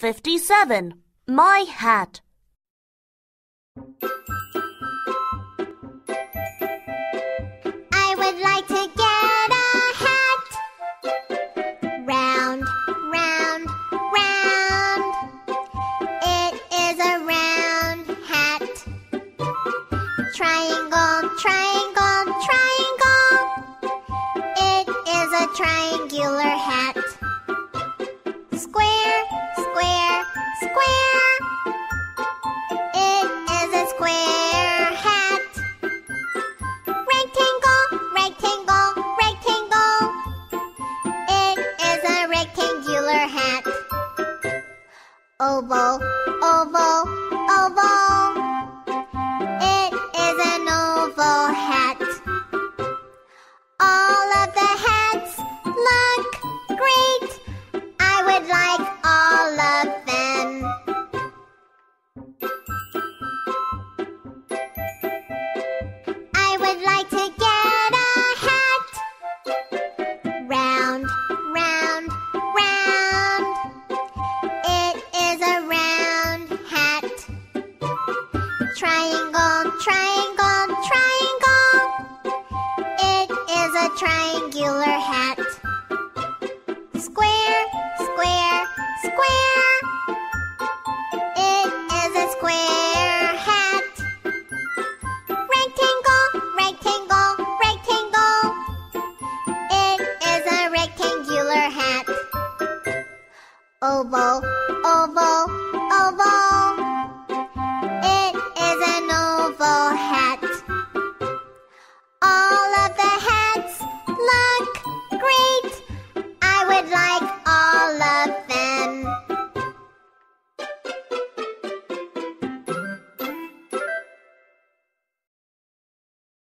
57. My hat. I would like to get a hat. Round, round, round. It is a round hat. Triangle, triangle, triangle. It is a triangular hat. Square, Oval, oval, oval. Triangle, triangle, triangle. It is a triangular hat. Square, square, square. It is a square hat. Rectangle, rectangle, rectangle. It is a rectangular hat. Oval, oval, oval.